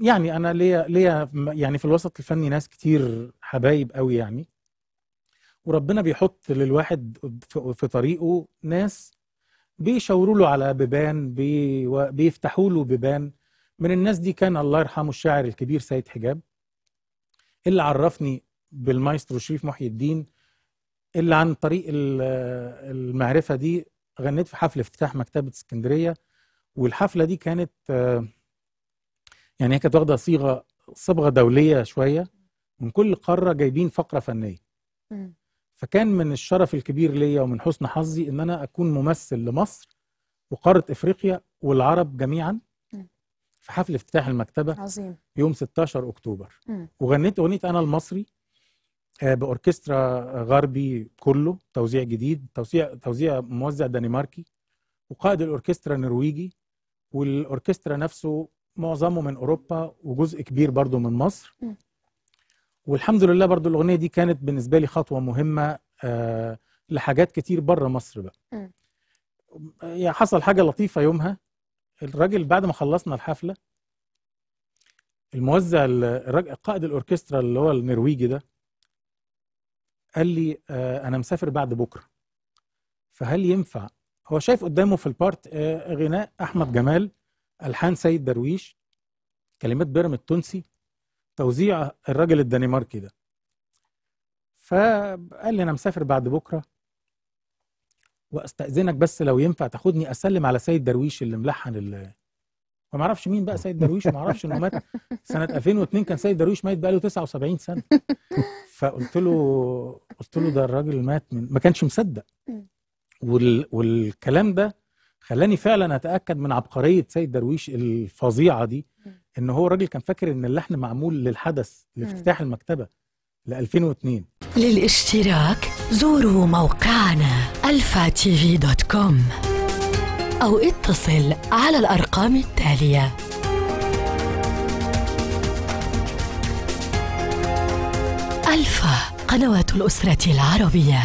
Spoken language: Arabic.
يعني أنا ليا ليا يعني في الوسط الفني ناس كتير حبايب قوي يعني. وربنا بيحط للواحد في طريقه ناس بيشاوروا له على بيبان بيفتحوا له بيبان. من الناس دي كان الله يرحمه الشاعر الكبير سيد حجاب اللي عرفني بالمايسترو شريف محي الدين اللي عن طريق ال- المعرفة دي غنيت في حفل افتتاح مكتبة اسكندرية. والحفلة دي كانت آه، يعني هي كانت واخدة صيغة صبغة دولية شوية من كل قارة جايبين فقرة فنية مم. فكان من الشرف الكبير ليا ومن حسن حظي إن أنا أكون ممثل لمصر وقارة إفريقيا والعرب جميعا. في حفل افتتاح المكتبة عظيم يوم 16 أكتوبر مم. وغنيت أغنية أنا المصري آه، بأوركسترا غربي كله توزيع جديد توزيع توزيع موزع دنماركي وقائد الأوركسترا نرويجي والأوركسترا نفسه معظمه من أوروبا وجزء كبير برضو من مصر. والحمد لله برضو الأغنية دي كانت بالنسبة لي خطوة مهمة آه لحاجات كتير بره مصر بقى. يعني حصل حاجة لطيفة يومها. الراجل بعد ما خلصنا الحفلة الموزع ال- الراجل قائد الأوركسترا اللي هو النرويجي ده قال لي آه أنا مسافر بعد بكرة. فهل ينفع؟ هو شايف قدامه في ال part آه غناء أحمد جمال. ألحان سيد درويش كلمات بيرم التونسي توزيع الراجل الدنماركي ده. فقال لي أنا مسافر بعد بكرة وأستأذنك بس لو ينفع تاخدني أسلم على سيد درويش اللي ملحن ال وما أعرفش مين بقى سيد درويش وما أعرفش إنه مات. سنة 2002 كان سيد درويش ميت بقى له 79 سنة. فقلت له قلت له ده الراجل مات من ما كانش مصدق. وال... والكلام ده خلاني فعلا أتأكد من عبقرية سيد درويش الفظيعة دي. إن هو راجل كان فاكر إن اللحن معمول للحدث لافتتاح المكتبة ل 2002 للاشتراك زوروا موقعنا ألفاتيفي dot com أو اتصل على الأرقام التالية. ألفا قنوات الأسرة العربية.